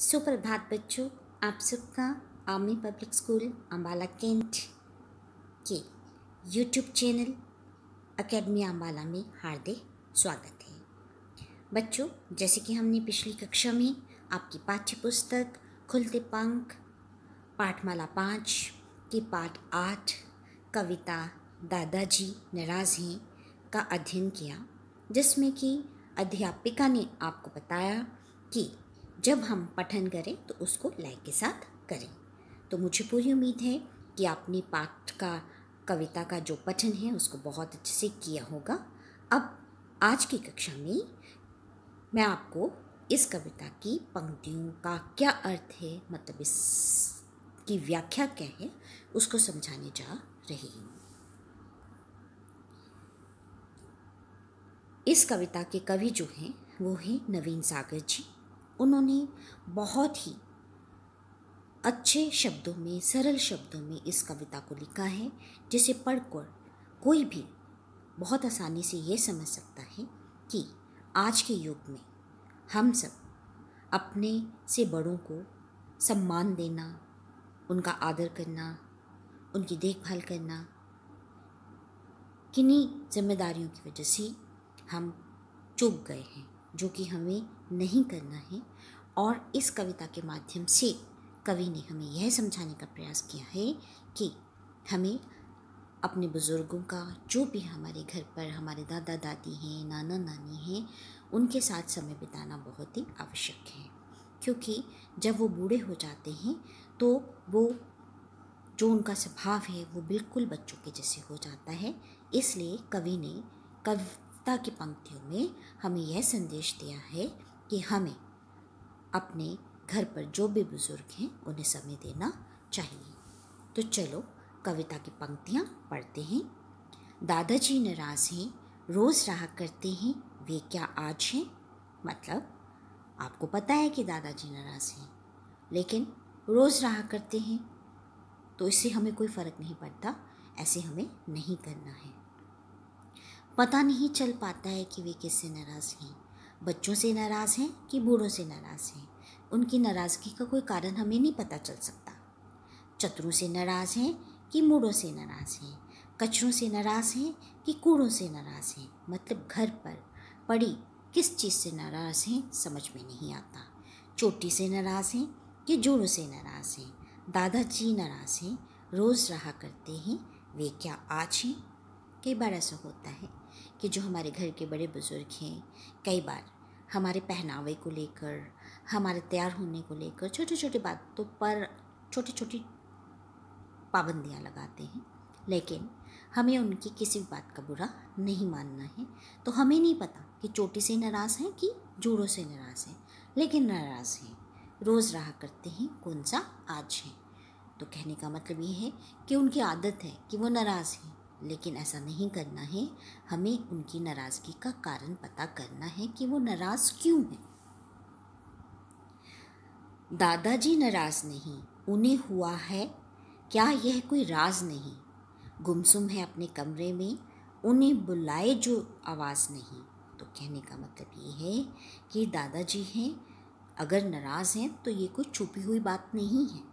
सुप्रभात बच्चों, आप सबका army public school Ambala cantt के यूट्यूब चैनल अकेडमी अम्बाला में हार्दिक स्वागत है। बच्चों, जैसे कि हमने पिछली कक्षा में आपकी पाठ्य पुस्तक खुलते पंख, पाठमाला पाँच के पाठ आठ, कविता दादाजी नाराज़ हैं का अध्ययन किया, जिसमें कि अध्यापिका ने आपको बताया कि जब हम पठन करें तो उसको लय के साथ करें। तो मुझे पूरी उम्मीद है कि आपने पाठ का, कविता का जो पठन है, उसको बहुत अच्छे से किया होगा। अब आज की कक्षा में मैं आपको इस कविता की पंक्तियों का क्या अर्थ है मतलब इस की व्याख्या क्या है, उसको समझाने जा रही हूँ। इस कविता के कवि जो हैं, वो हैं नवीन सागर जी। उन्होंने बहुत ही अच्छे शब्दों में, सरल शब्दों में इस कविता को लिखा है, जिसे पढ़कर कोई भी बहुत आसानी से ये समझ सकता है कि आज के युग में हम सब अपने से बड़ों को सम्मान देना, उनका आदर करना, उनकी देखभाल करना, किन्हीं जिम्मेदारियों की वजह से हम चूक गए हैं। जो कि हमें नहीं करना है। और इस कविता के माध्यम से कवि ने हमें यह समझाने का प्रयास किया है कि हमें अपने बुज़ुर्गों का, जो भी हमारे घर पर हमारे दादा दादी हैं, नाना नानी हैं, उनके साथ समय बिताना बहुत ही आवश्यक है। क्योंकि जब वो बूढ़े हो जाते हैं तो वो, जो उनका स्वभाव है, वो बिल्कुल बच्चों के जैसे हो जाता है। इसलिए कवि ने कविता की पंक्तियों में हमें यह संदेश दिया है कि हमें अपने घर पर जो भी बुज़ुर्ग हैं, उन्हें समय देना चाहिए। तो चलो, कविता की पंक्तियाँ पढ़ते हैं। दादाजी नाराज़ हैं, रोज़ रहा करते हैं, वे क्या आज हैं? मतलब आपको पता है कि दादाजी नाराज़ हैं, लेकिन रोज़ रहा करते हैं। तो इससे हमें कोई फ़र्क नहीं पड़ता, ऐसे हमें नहीं करना है। पता नहीं चल पाता है कि वे किससे नाराज़ हैं। बच्चों से नाराज़ हैं कि बूढ़ों से नाराज़ हैं? उनकी नाराज़गी का कोई कारण हमें नहीं पता चल सकता। चतुरों से नाराज़ हैं कि मूढ़ों से नाराज़ हैं? कचरों से नाराज़ हैं कि कूड़ों से नाराज़ हैं? मतलब घर पर पड़ी किस चीज़ से नाराज़ हैं समझ में नहीं आता। चोटी से नाराज़ हैं कि जोड़ों से नाराज़ हैं? दादाजी नाराज़ हैं, रोज़ रहा करते हैं, वे क्या आज हैं? कई बार ऐसा होता है। कि जो हमारे घर के बड़े बुज़ुर्ग हैं, कई बार हमारे पहनावे को लेकर, हमारे तैयार होने को लेकर छोटी छोटी बातों पर छोटी छोटी पाबंदियाँ लगाते हैं। लेकिन हमें उनकी किसी भी बात का बुरा नहीं मानना है। तो हमें नहीं पता कि चोटी से नाराज़ हैं कि जोड़ों से नाराज़ हैं। लेकिन नाराज़ हैं, रोज़ रहा करते हैं कौन सा आज है। तो कहने का मतलब ये है कि उनकी आदत है कि वो नाराज़ हैं। लेकिन ऐसा नहीं करना है। हमें उनकी नाराज़गी का कारण पता करना है कि वो नाराज़ क्यों हैं। दादाजी नाराज़ नहीं, उन्हें हुआ है, क्या यह कोई राज नहीं? गुमसुम है अपने कमरे में, उन्हें बुलाए जो आवाज़ नहीं। तो कहने का मतलब ये है कि दादाजी हैं, अगर नाराज़ हैं तो ये कोई छुपी हुई बात नहीं है।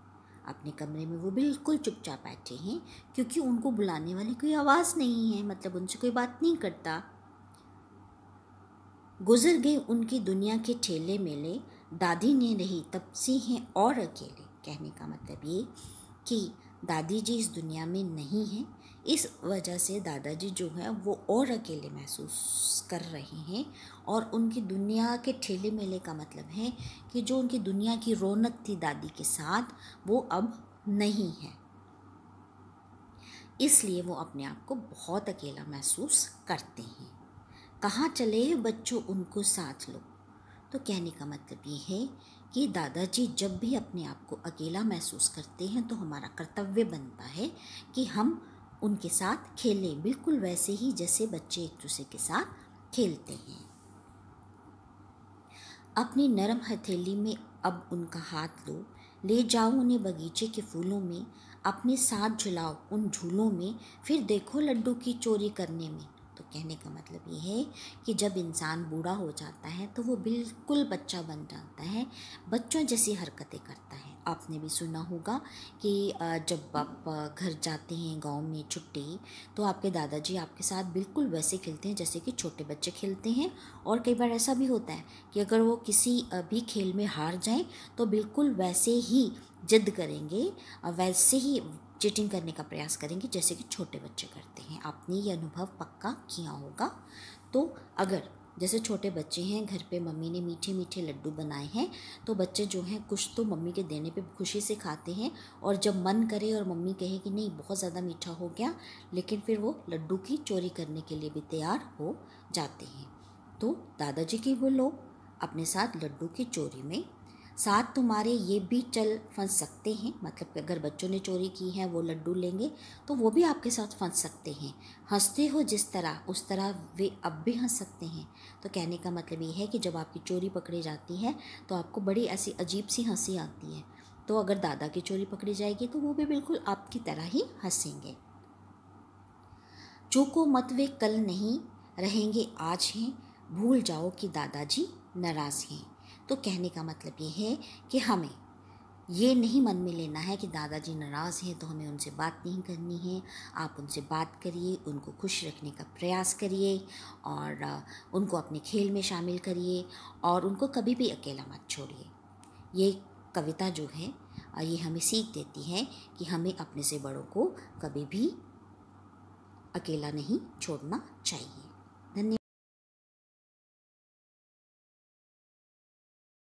अपने कमरे में वो बिल्कुल चुपचाप बैठे हैं, क्योंकि उनको बुलाने वाली कोई आवाज़ नहीं है मतलब उनसे कोई बात नहीं करता। गुजर गए उनकी दुनिया के ठेले मेले, दादी ने रही तपसी हैं और अकेले। कहने का मतलब ये कि दादी जी इस दुनिया में नहीं हैं इस वजह से दादाजी जो हैं, वो और अकेले महसूस कर रहे हैं और उनकी दुनिया के ठेले मेले का मतलब है कि जो उनकी दुनिया की रौनक थी दादी के साथ, वो अब नहीं है। इसलिए वो अपने आप को बहुत अकेला महसूस करते हैं। कहाँ चले बच्चों उनको साथ लो? तो कहने का मतलब ये है कि दादाजी जब भी अपने आप को अकेला महसूस करते हैं तो हमारा कर्तव्य बनता है कि हम उनके साथ खेलें बिल्कुल वैसे ही जैसे बच्चे एक दूसरे के साथ खेलते हैं। अपनी नरम हथेली में अब उनका हाथ लो ले जाओ उन्हें बगीचे के फूलों में, अपने साथ झुलाओ उन झूलों में, फिर देखो लड्डू की चोरी करने में। कहने का मतलब ये है कि जब इंसान बूढ़ा हो जाता है तो वो बिल्कुल बच्चा बन जाता है। बच्चों जैसी हरकतें करता है। आपने भी सुना होगा कि जब आप घर जाते हैं, गाँव में छुट्टी तो आपके दादाजी आपके साथ बिल्कुल वैसे खेलते हैं, जैसे कि छोटे बच्चे खेलते हैं। और कई बार ऐसा भी होता है कि अगर वो किसी भी खेल में हार जाएँ तो बिल्कुल वैसे ही जिद करेंगे वैसे ही चीटिंग करने का प्रयास करेंगे, जैसे कि छोटे बच्चे करते हैं। आपने ये अनुभव पक्का किया होगा? तो अगर, जैसे छोटे बच्चे हैं, घर पे मम्मी ने मीठे मीठे लड्डू बनाए हैं तो बच्चे जो हैं, कुछ तो मम्मी के देने पे खुशी से खाते हैं, और जब मन करे और मम्मी कहे कि नहीं, बहुत ज़्यादा मीठा हो गया, लेकिन फिर वो लड्डू की चोरी करने के लिए भी तैयार हो जाते हैं। तो दादाजी की वो लोग अपने साथ लड्डू की चोरी में साथ तुम्हारे ये भी चल फंस सकते हैं। मतलब अगर बच्चों ने चोरी की है, वो लड्डू लेंगे तो वो भी आपके साथ फंस सकते हैं। हँसते हो जिस तरह, उस तरह वे अब भी हंस सकते हैं। तो कहने का मतलब ये है कि जब आपकी चोरी पकड़ी जाती है तो आपको बड़ी ऐसी अजीब सी हँसी आती है। तो अगर दादा की चोरी पकड़ी जाएगी तो वो भी बिल्कुल आपकी तरह ही हंसेंगे। चूको मत वे कल नहीं रहेंगे, आज हैं। भूल जाओ कि दादाजी नाराज़ हैं। तो कहने का मतलब ये है कि हमें ये नहीं मन में लेना है कि दादाजी नाराज़ हैं तो हमें उनसे बात नहीं करनी है। आप उनसे बात करिए, उनको खुश रखने का प्रयास करिए और उनको अपने खेल में शामिल करिए और उनको कभी भी अकेला मत छोड़िए। ये कविता जो है ये हमें सीख देती है कि हमें अपने से बड़ों को कभी भी अकेला नहीं छोड़ना चाहिए।